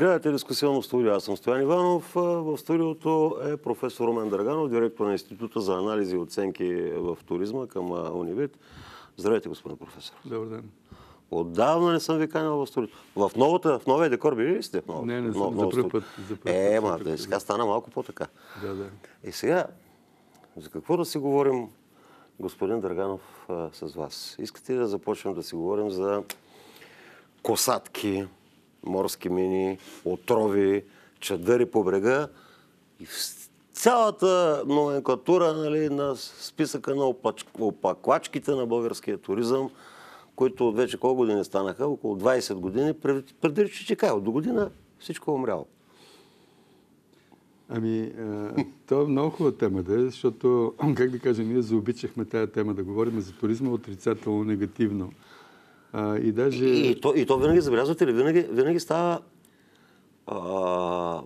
Гледате дискусионно студио. Аз съм Стоян Иванов. В студиото е професор Румен Драганов, директор на Института за анализи и оценки в туризма към УНИВИТ. Здравейте, господин професор. Добър ден. Отдавна не съм ви канил в студиото. В, новата, в новия декор били ли сте? В нов, не, не съм. За първ път. За първ е, ма, да, сега стана малко по-така. Да, да. И сега, за какво да си говорим, господин Драганов, с вас? Искате ли да започнем да си говорим за косатки, морски мини, отрови, чадъри по брега и цялата номенклатура нали, на списъка на опаклачките на българския туризъм, които вече колко години станаха, около 20 години, преди че чекай, до година всичко е умряло. Ами, това е много хубава тема да е, защото, как да кажа, ние заобичахме тази тема да говорим за туризма отрицателно, негативно. А, и, даже... и, и, то, и то винаги, забелязвате ли, винаги, винаги става а,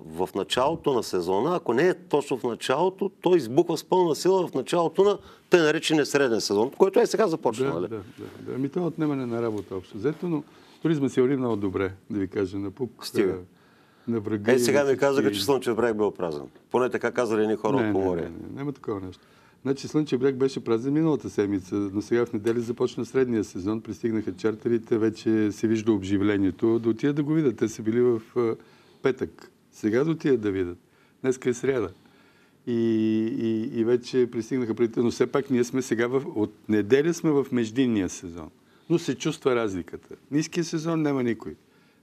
в началото на сезона, ако не е точно в началото, той избухва с пълна сила в началото на те наречения среден сезон, който е сега започна. Да, нали? да, да, да. Ами това е отнемане на работа общо. Взето, но туризма се върви много добре, да ви кажа, на пук. Стига. На враги. Е, сега ми казаха, че Слънчев бряг бил празен. Поне така казали едни хора не, от поморие. Не, не, не, няма такова нещо. Значи Слънчев бряг беше празен миналата седмица, но сега в неделя започна средния сезон. Пристигнаха чартерите, вече се вижда обживлението. Да отидат да го видят. Те са били в петък. Сега да отидат да видят. Днеска е сряда. И, и, и вече пристигнаха преди. Но все пак ние сме сега в, от неделя сме в междинния сезон. Но се чувства разликата. Ниския сезон няма никой.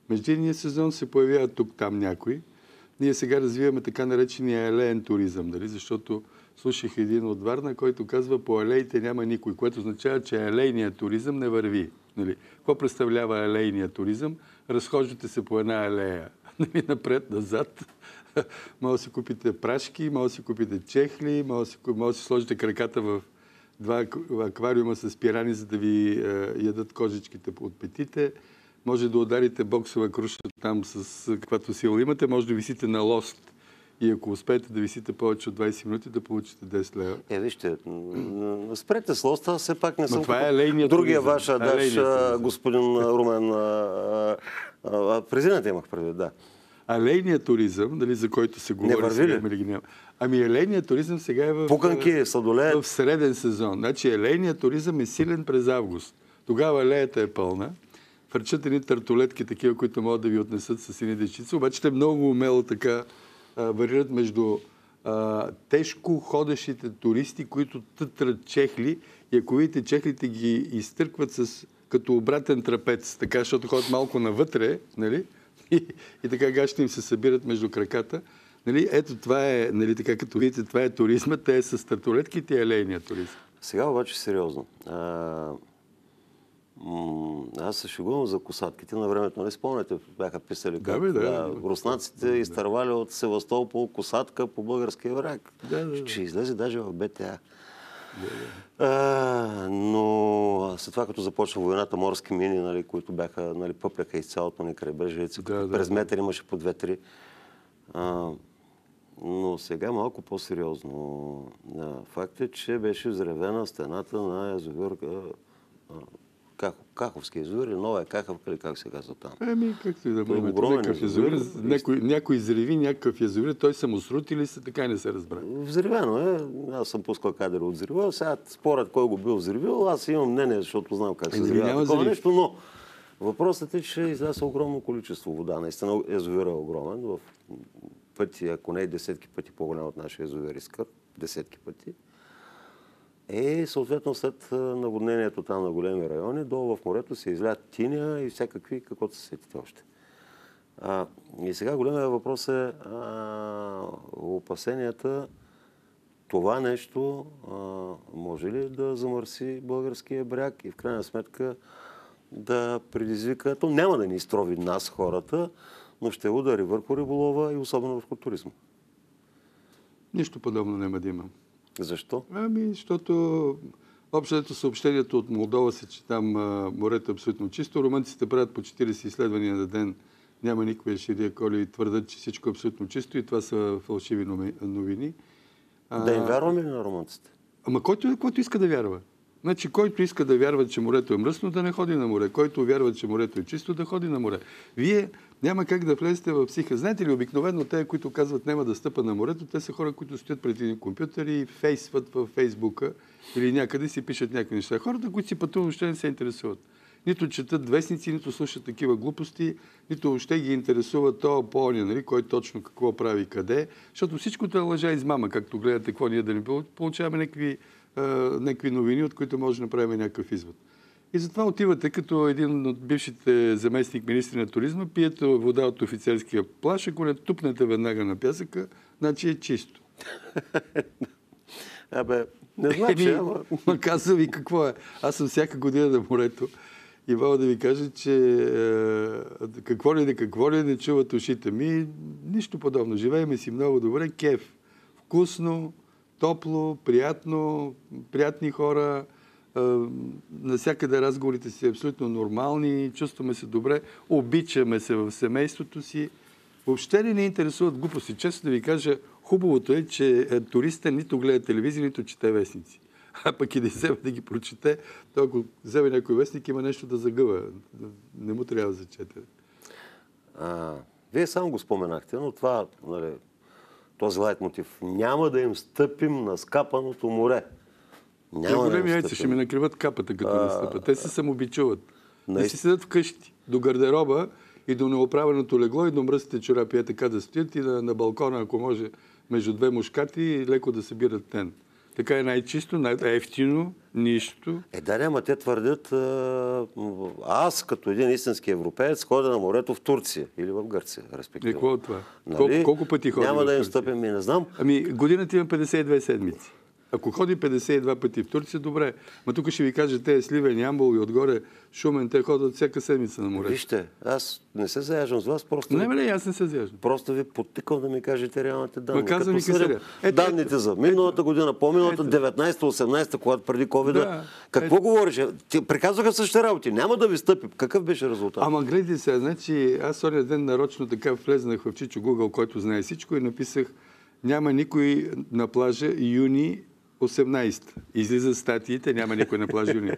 Междинния сезон се появява тук-там някой. Ние сега развиваме така наречения елеен туризъм, дали? защото слушах един от Варна, който казва по алеите няма никой, което означава, че алейният туризъм не върви. Нали? Какво представлява алейният туризъм? Разхождате се по една алея, нали? напред, назад. Може да си купите прашки, може да си купите чехли, може да си, сложите краката в два аквариума с пирани, за да ви е, ядат кожичките от петите. Може да ударите боксова круша там с каквато сила имате. Може да висите на лост и ако успеете да висите повече от 20 минути, да получите 10 лева. Е, вижте, спрете с лоста, все пак не съм... това е лейният Другия ваш адаш, господин Румен, президент имах преди, да. А лейният туризъм, дали, за който се говори... Не върви ли? Ами елейният туризъм сега е в... Пуканки, сладоле... В среден сезон. Значи елейният туризъм е силен през август. Тогава леята е пълна. Фърчат едни тартулетки, такива, които могат да ви отнесат с едни дечица. Обаче те много умело така варират между а, тежко ходещите туристи, които тътрат чехли и ако видите, чехлите ги изтъркват с, като обратен трапец, така, защото ходят малко навътре, нали? И, и така гащите им се събират между краката. Нали? Ето това е, нали, така като видите, това е туризма, те е с тартулетките и елейния туризъм. Сега обаче сериозно. А, аз се шегувам за косатките на времето. Нали спомняте, бяха писали как да, да, да, руснаците да, изтървали от Севастопол косатка по българския враг. Да, да, Че излезе даже в БТА. Да. А, но след това, като започна войната, морски мини, нали, които бяха, нали, пъпляха из цялото ни крайбрежие, през метър имаше по две-три. но сега малко по-сериозно. Факт е, че беше взревена стената на язовир Каховски язовир или Нова Каховка или как се казва там. Еми, както и да бъде. Някакъв язовир, някой, някой взриви някакъв язовир, той се му срути или се така не се разбра? Взривено е. Аз съм пускал кадър от взрива. Сега според кой го бил взривил, аз имам мнение, защото знам как се взривява такова нещо, но въпросът е, че изляза огромно количество вода. Наистина язовир е огромен. В пъти, ако не е десетки пъти по-голям от нашия язовир Искър, десетки пъти. Е, съответно, след наводнението там на големи райони, долу в морето се излят тиня и всякакви, каквото се сетите още. А, и сега големия въпрос е а, опасенията това нещо а, може ли да замърси българския бряг и в крайна сметка да предизвика, то няма да ни изтрови нас хората, но ще удари върху риболова и особено върху туризма. Нищо подобно няма да има. Защо? Ами, защото общото съобщението от Молдова се, че там а, морето е абсолютно чисто. Румънците правят по 40 изследвания на ден. Няма никакви ширия коли и твърдат, че всичко е абсолютно чисто и това са фалшиви новини. А... Да им вярваме ли на румънците? Ама който, който иска да вярва. Значи, който иска да вярва, че морето е мръсно, да не ходи на море. Който вярва, че морето е чисто, да ходи на море. Вие няма как да влезете в психа. Знаете ли, обикновено те, които казват няма да стъпа на морето, те са хора, които стоят пред един компютър и фейсват в Фейсбука или някъде си пишат някакви неща. Хората, които си пътуват, въобще не се интересуват. Нито четат вестници, нито слушат такива глупости, нито въобще ги интересува то по нали, кой точно какво прави, къде. Защото всичкото е лъжа измама, както гледате, какво ние да не получаваме някакви, а, някакви новини, от които може да направим някакъв извод. И затова отивате като един от бившите заместник министри на туризма, пиете вода от офицерския плаш, ако не тупнете веднага на пясъка, значи е чисто. Абе, не значи, ама... Ма казвам ви какво е. Аз съм всяка година на морето и мога да ви кажа, че е, какво ли не, какво ли не чуват ушите ми, нищо подобно. Живееме си много добре, кеф. Вкусно, топло, приятно, приятни хора, Насякъде разговорите си абсолютно нормални, чувстваме се добре, обичаме се в семейството си. Въобще ли не интересуват глупости? Често да ви кажа, хубавото е, че е, туриста нито гледа телевизия, нито чете вестници. А пък и да вземе да ги прочете, то ако вземе някой вестник, има нещо да загъва. Не му трябва да зачете. А, вие само го споменахте, но това, нали, този лайт мотив. Няма да им стъпим на скапаното море. Няма Те големи яйца ще ми накриват капата, като а... настъпят. Те се самобичуват. Не си седат вкъщи, до гардероба и до неоправеното легло и до мръсните чорапи е така да стоят и на, на балкона, ако може, между две мушкати, леко да събират тен. Така е най-чисто, най-ефтино, нищо. Е, да, няма, те твърдят, аз като един истински европеец ходя на морето в Турция или в Гърция, респективно. И какво от това? Нали? Колко, колко пъти ходя Няма да им стъпим, ми не знам. Ами, годината има 52 седмици. Ако ходи 52 пъти в Турция, добре. Ма тук ще ви кажа, те е Сливен, Ямбол и отгоре Шумен, те ходят всяка седмица на море. Вижте, аз не се заяждам с вас, просто... Не, не, аз не се заяждам. Просто ви подтикам да ми кажете реалните данни. Ма казвам ви къде. Данните за миналата година, по-миналата, 19-18, когато преди ковида. Да, какво ето. говориш? Ти приказваха същите работи. Няма да ви стъпи. Какъв беше резултат? Ама гледай се, значи аз оня ден нарочно така влезнах в Чичо Google, който знае всичко и написах няма никой на плажа юни 18. Излизат статиите, няма никой на плаж юни.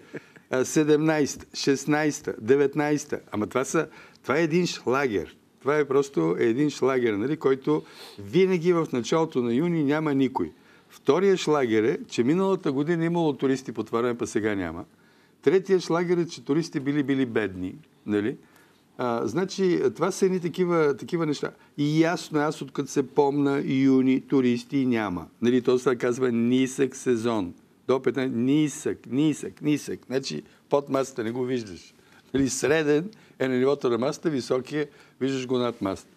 17, 16, 19. Ама това, са, това е един шлагер. Това е просто един шлагер, нали, който винаги в началото на юни няма никой. Втория шлагер е, че миналата година имало туристи по това време, па сега няма. Третия шлагер е, че туристи били били бедни. Нали? А, значи, това са едни такива, такива неща. И ясно, аз откъде се помна, юни, туристи няма. Нали, то се казва нисък сезон. До 15, нисък, нисък, нисък. Значи, под масата не го виждаш. Нали, среден е на нивото на масата, високия виждаш го над масата.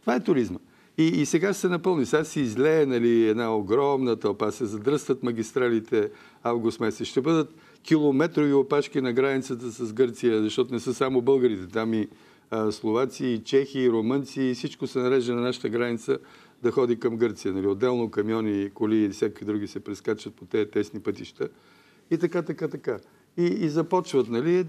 Това е туризма. И, и сега се напълни. Сега си излее нали, една огромна тълпа, се задръстват магистралите август месец. Ще бъдат километрови опашки на границата с Гърция, защото не са само българите, там и а, словаци, и чехи, и румънци, и всичко се нарежда на нашата граница да ходи към Гърция. Нали? Отделно камиони, коли и всякакви други се прескачат по тези тесни пътища. И така, така, така. И, и започват, нали?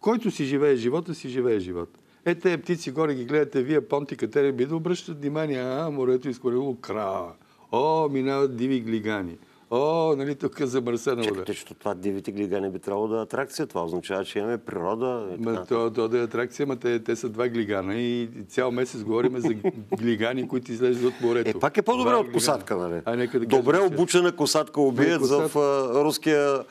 Който си живее живота, си живее живот. Е, те птици горе ги гледате, вие понтика, те би да обръщат внимание, а, морето изкорило крава. О, минават диви глигани. О, нали тук е замърсена вода. Чакайте, че това дивите глигани би трябвало да е атракция. Това означава, че имаме природа. Ма, то, то да е атракция, ма те, те са два глигана и цял месец говорим за глигани, които излезат от морето. Е, пак е по-добре от косатка, нали? А, нека да Добре обучена косатка убият косат... в а, руския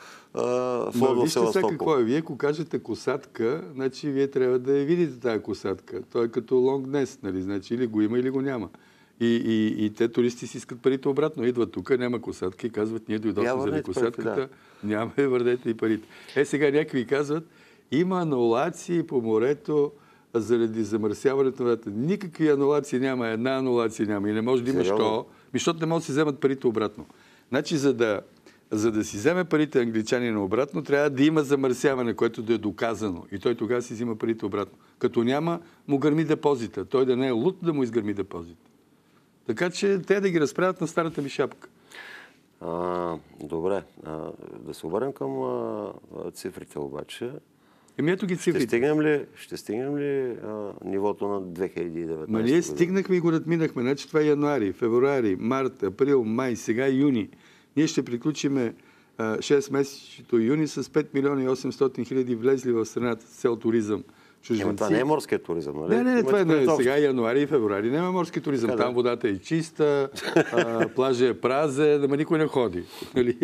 флот в Севастопол. какво е. Вие, ако кажете косатка, значи вие трябва да я видите тази косатка. Той е като лонг днес, нали? Значи или го има, или го няма. И, и, и те туристи си искат парите обратно. Идват тук, няма косатка и казват, ние дойдохме заради косатката, да. няма и върнете и парите. Е, сега някакви казват, има анулации по морето заради замърсяването на водата. Никакви анулации няма, една анулация няма. И не може да има що, защото не може да си вземат парите обратно. Значи, за да, за да си вземе парите англичанина обратно, трябва да има замърсяване, което да е доказано. И той тогава си взима парите обратно. Като няма, му гърми депозита. Той да не е лут да му изгърми депозита. Така че те да ги разправят на старата ми шапка. А, добре. А, да се обърнем към а, цифрите обаче. Еми ето ги цифрите. Ще стигнем ли, ще стигнем ли а, нивото на 2019 Ма ние стигнахме и го надминахме. Значи това е януари, февруари, март, април, май, сега юни. Ние ще приключиме 6 месечето юни с 5 милиона и 800 хиляди влезли в страната с цел туризъм чужденци. това не е морският туризъм, нали? Не, не, не това е сега е януари и февруари. Няма морски туризъм. Там водата е чиста, а, плажа е празе, да никой не ходи. Нали?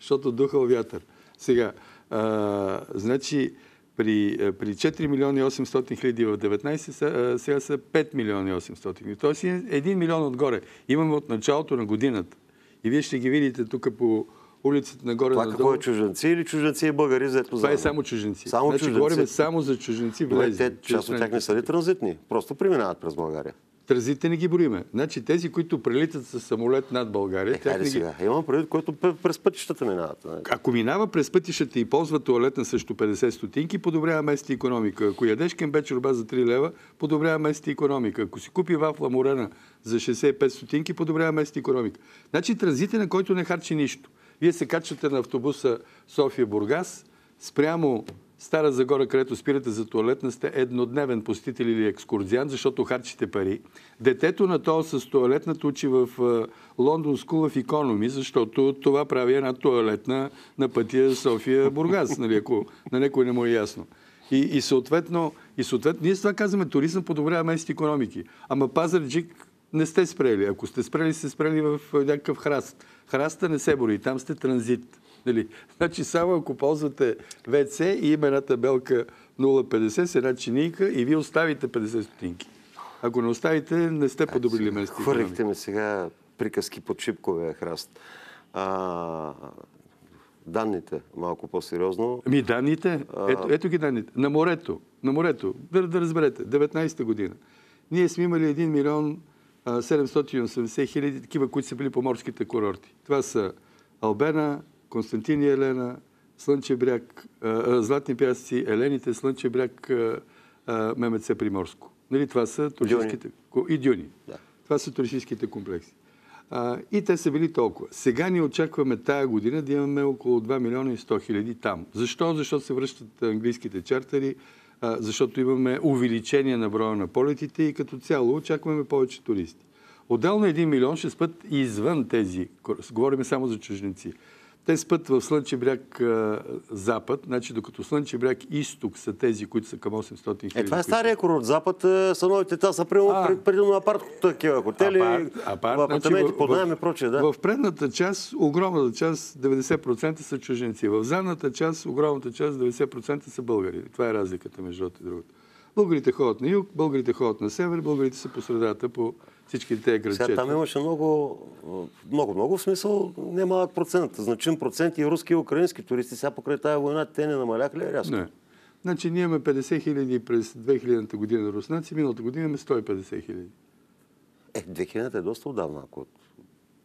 Защото духал вятър. Сега, а, значи, при, при 4 милиони 800 хиляди в 19, сега са 5 милиони 800 хиляди. Тоест 1 милион отгоре. Имаме от началото на годината. И вие ще ги видите тук по улицата нагоре Това надолу. какво е чуженци или чуженци и българи заето Това е само чуженци. Само значи, чуженци. говорим само за чуженци влезли. Те, част от тях не са ли транзитни? Просто преминават през България. Транзитите не ги броиме. Значи тези, които прелитат с самолет над България... Е, тях не ги... сега. Имам предвид, които през пътищата минават. Нали? Ако минава през пътищата и ползва туалет на също 50 стотинки, подобрява местната економика. Ако ядеш кембе чорба за 3 лева, подобрява местната економика. Ако си купи вафла морена за 65 стотинки, подобрява местната економика. Значи транзитен, на който не харчи нищо. Вие се качвате на автобуса София-Бургас, спрямо Стара Загора, където спирате за туалетна, сте еднодневен посетител или екскурзиант, защото харчите пари. Детето на то с туалетната учи в Лондон School of Economy, защото това прави една туалетна на пътя София-Бургас, нали, ако на някой не му е ясно. И, и, съответно, и съответно, ние с това казваме, туризъм подобрява местните економики. Ама Пазарджик не сте спрели. Ако сте спрели, сте спрели в някакъв храст. Храста не се бори, там сте транзит. Нали? Значи само ако ползвате ВЦ и има една табелка 0,50 с една чинийка и вие оставите 50 стотинки. Ако не оставите, не сте подобрили место. Хвърлихте ме сега приказки под шипковия храст. А, данните, малко по-сериозно. Ми данните? Ето, ето ги данните. На морето. На морето. Да, да разберете. 19-та година. Ние сме имали 1 милион 780 хиляди такива, които са били по морските курорти. Това са Албена, Константин и Елена, Слънче бряг, Златни пясъци, Елените, Слънче бряг, ММЦ Приморско. Нали, това са туристическите... И Дюни. Да. Това са туристическите комплекси. А, и те са били толкова. Сега ни очакваме тая година да имаме около 2 милиона и 100 хиляди там. Защо? Защото се връщат английските чартери, защото имаме увеличение на броя на полетите и като цяло очакваме повече туристи. Отделно 1 милион ще спът извън тези, говорим само за чужденци. Те спът в Слънче бряг запад, значи докато Слънче бряг изток са тези, които са към 800 хиляди. Е, това е стария курорт. Запад са новите, та са предимно апарт такива хотели, апарт, апарт, апартаменти значи, под найем и прочее. Да. В предната част, огромната част, 90% са чуженци. В задната част, огромната част, 90% са българи. Това е разликата между другото. Българите ходят на юг, българите ходят на север, българите са по средата по всички тези градчета. Сега там имаше много, много, много в смисъл, не малък процент, значим процент и руски и украински туристи. Сега покрай тази война те не намаляха ли рязко? Не. Значи ние имаме 50 хиляди през 2000 година руснаци, миналата година имаме 150 хиляди. Е, 2000 е доста отдавна, ако...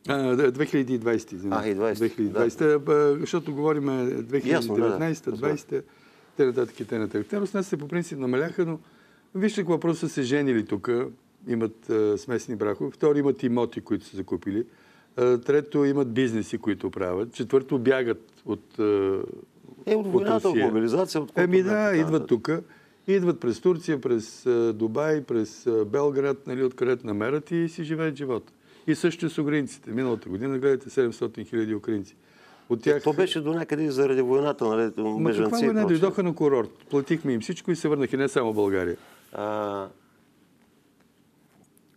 А, 2020, извинявам. А, и 20. 2020, да. защото говорим 2019, 2020, те нататък и те нататък. Те руснаците по принцип намаляха, но вижте какво просто са се женили тук имат а, смесни бракове. Второ, имат имоти, които са закупили. А, трето, имат бизнеси, които правят. Четвърто, бягат от а, Е, от войната, от, от мобилизация. От Еми да, идват тук. Идват през Турция, през Дубай, през Белград, нали, откъдето намерят и си живеят живота. И също с украинците. Миналата година гледате 700 хиляди украинци. От тях... То беше до някъде и заради войната, нали? Ма каква война? Дойдоха на курорт. Платихме им всичко и се върнаха не само България. А,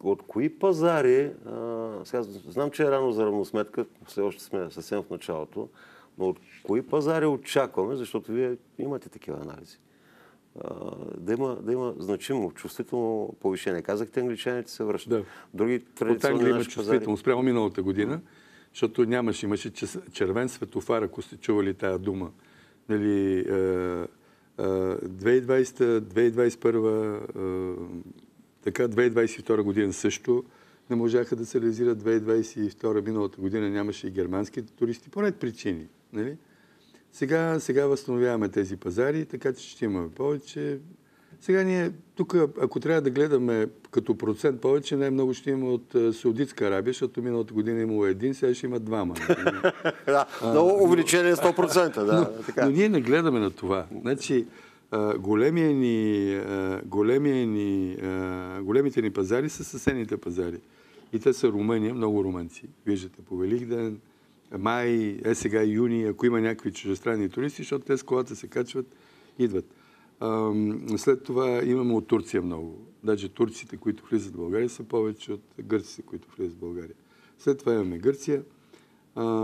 от кои пазари, а, сега знам, че е рано за равносметка, все още сме съвсем в началото, но от кои пазари очакваме, защото вие имате такива анализи, а, да, има, да има значимо, чувствително повишение. Казахте, англичаните се връщат. Да. Други традиционни От има чувствително, спрямо миналата година, защото нямаше, имаше червен светофар, ако сте чували тая дума. Нали, 2020, 2021, така 2022 година също не можаха да се реализират. 2022 миналата година нямаше и германските туристи, по ред причини. Нали? Сега, сега възстановяваме тези пазари, така че ще имаме повече. Сега ние тук, ако трябва да гледаме като процент повече, най-много ще има от Саудитска Арабия, защото миналата година имало един, сега ще има двама. да, много увеличение 100%. Да, но, но ние не гледаме на това. Значи, големия ни, големия ни, големите ни пазари са съседните пазари. И те са Румъния, много румънци. Виждате по Великден, май, е сега юни, ако има някакви чужестранни туристи, защото те с колата се качват, идват. След това имаме от Турция много. Даже турците, които влизат в България, са повече от гърците, които влизат в България. След това имаме Гърция.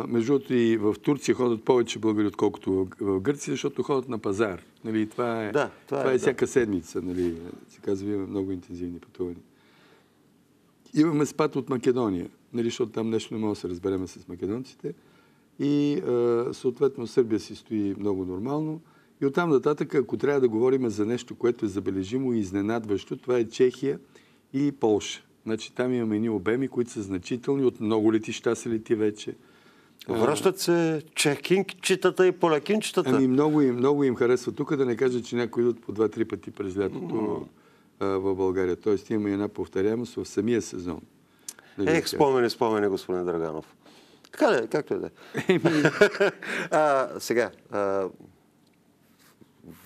Между другото и в Турция ходят повече българи, отколкото в Гърция, защото ходят на пазар. Нали, това е, да, това, това е, е всяка да. седмица. Нали, се казва, имаме много интензивни пътувания. Имаме спад от Македония, нали, защото там нещо не може да се разбереме с македонците. И а, съответно Сърбия си стои много нормално. И оттам нататък, ако трябва да говорим за нещо, което е забележимо и изненадващо, това е Чехия и Полша. Значи там имаме едни обеми, които са значителни. От много летища се лети вече. Връщат се чекинчетата и полякинчетата. Ами много им, много им харесва тук, да не кажа, че някои идват по два-три пъти през лятото в България. Тоест има една повторяемост в самия сезон. Нали Ех, спомени, спомени, господин Драганов. Така ли, както е да е. Сега, а,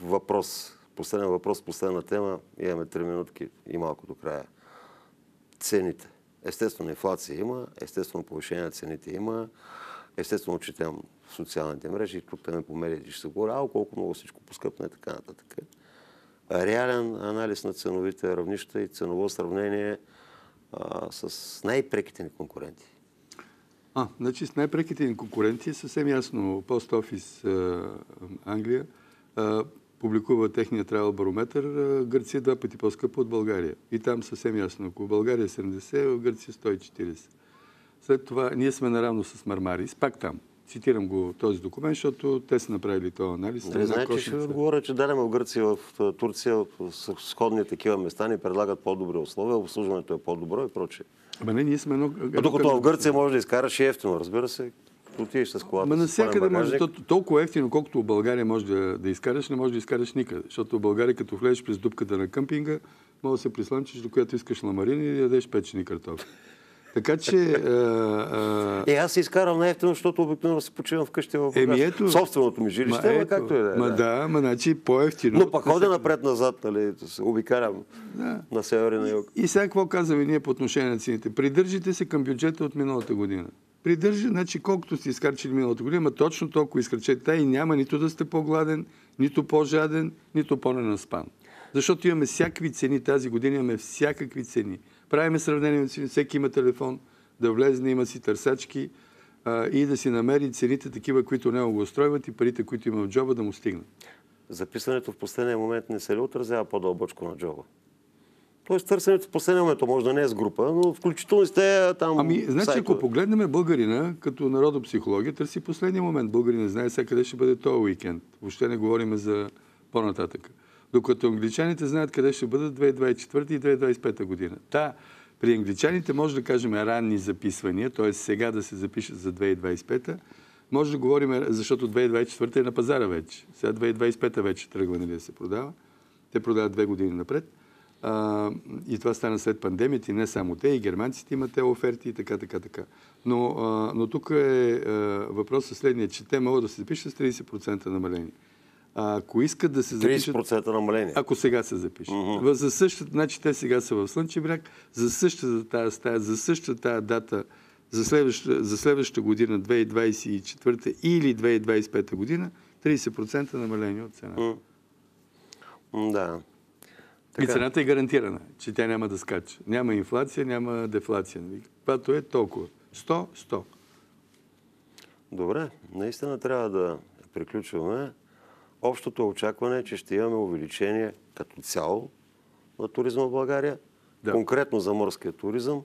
въпрос, последен въпрос, последна тема. Имаме три минутки и малко до края. Цените. Естествено, инфлация има, естествено, повишение на цените има. Естествено, четем в социалните мрежи, тук там по медиите ще се говори, а колко много всичко поскъпна и така нататък. Реален анализ на ценовите равнища и ценово сравнение а, с най-преките ни конкуренти. А, значи с най-преките ни конкуренти е съвсем ясно. Пост офис Англия а, публикува техния travel барометър. Гърция два пъти по-скъпа от България. И там съвсем ясно. Ако България е 70, в Гърция 140. След това ние сме наравно с Мармарис, пак там. Цитирам го този документ, защото те са направили този анализ. Не знае, че ще отговоря, че дадем в Гърция, в Турция, в сходни такива места ни предлагат по-добри условия, обслужването е по-добро и прочее. Ама не, ние сме едно... А докато в Гърция може да изкараш и ефтино, разбира се, отидеш с колата. Ма навсякъде може, толкова ефтино, колкото в България може да, да изкараш, не може да изкараш никъде. Защото в България, като влезеш през дупката на къмпинга, може да се прислънчиш, до която искаш ламарини и да ядеш печени картофи. Така че... А, а... Е, аз се изкарам най-ефтино, защото обикновено се почивам вкъщи в Еми, ето, собственото ми жилище, ма, ето, както е да е. Ма да, ма значи по-ефтино. Но пък ходя напред-назад, нали, се обикарям да. на север и на юг. И сега какво казваме ние по отношение на цените? Придържите се към бюджета от миналата година. Придържа, значи колкото сте изкарчили миналата година, ма точно толкова изкарчете и няма нито да сте по-гладен, нито по-жаден, нито по-ненаспан. Защото имаме всякакви цени тази година, имаме всякакви цени. Правиме сравнение, всеки има телефон, да влезне, има си търсачки а, и да си намери цените такива, които не го устройват и парите, които има в джоба, да му стигнат. Записането в последния момент не се ли отразява по-дълбочко на джоба? Тоест търсенето в последния момент, може да не е с група, но включително сте там... Ами, значи, ако погледнем българина като народопсихология, търси последния момент. Българина знае сега къде ще бъде този уикенд. Въобще не говорим за по-нататък. Докато англичаните знаят къде ще бъдат 2024 и 2025 година. Та, при англичаните може да кажем ранни записвания, т.е. сега да се запишат за 2025 може да говорим, защото 2024 е на пазара вече. Сега 2025 вече тръгва нали, да се продава. Те продават две години напред. А, и това стана след пандемията и не само те, и германците имат те оферти и така, така, така. Но, а, но тук е въпросът следния, че те могат да се запишат с 30% намаление. А, ако искат да се запишат... 30% намаление. Ако сега се запишат. Uh-huh. За същата, значи те сега са в Слънчев бряг, за същата тази стая, за същата тази дата, за следващата, за следващата година, 2024 или 2025 година, 30% намаление от цената. Uh-huh. Да. Така. И цената е гарантирана, че тя няма да скача. Няма инфлация, няма дефлация. Каквато е толкова. 100, 100. Добре, наистина трябва да приключваме. Общото очакване е, че ще имаме увеличение като цяло на туризма в България, да. конкретно за морския туризъм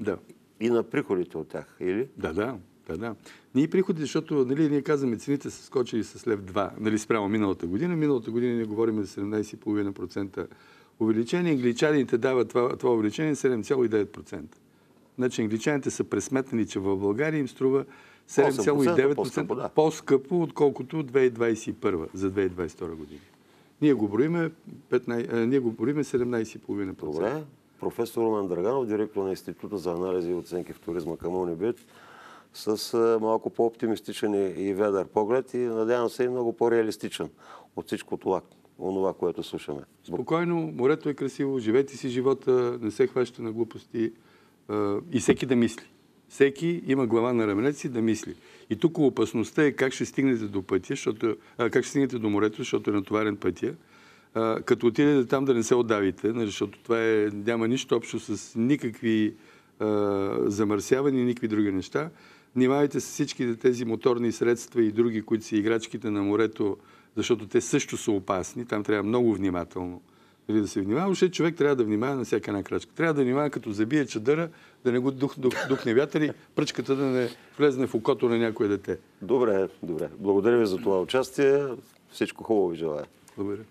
да. и на приходите от тях, или? Да, да. Да, да. Ние приходи, защото нали, ние казваме, цените са скочили с лев 2, нали, спрямо миналата година. Миналата година ние говорим за 17,5% увеличение. Англичаните дават това, това увеличение 7,9%. Значи англичаните са пресметнали, че в България им струва 7,9% по-скъпо, отколкото 2021 за 2022 година. Ние го броиме, 15, а, ние го броиме 17,5%. Добре. Професор Ромен Драганов, директор на Института за анализи и оценки в туризма към Унибит, с а, малко по-оптимистичен и ведър поглед и надявам се и много по-реалистичен от всичко това, онова, което слушаме. Спокойно, морето е красиво, живете си живота, не се хваща на глупости а, и всеки да мисли. Всеки има глава на раменец и да мисли. И тук опасността е как ще стигнете до пътя, защото, а, как ще стигнете до морето, защото е натоварен пътя. А, като отидете там да не се отдавите, нали, защото това е, няма нищо общо с никакви а, замърсявания, никакви други неща. Внимавайте с всичките тези моторни средства и други, които са играчките на морето, защото те също са опасни. Там трябва много внимателно нали, да се внимава. Въобще човек трябва да внимава на всяка една крачка. Трябва да внимава като забие чадъра, да не го дух, дух, духне вятър и пръчката да не влезне в окото на някое дете. Добре, добре. Благодаря ви за това участие. Всичко хубаво ви желая. Благодаря.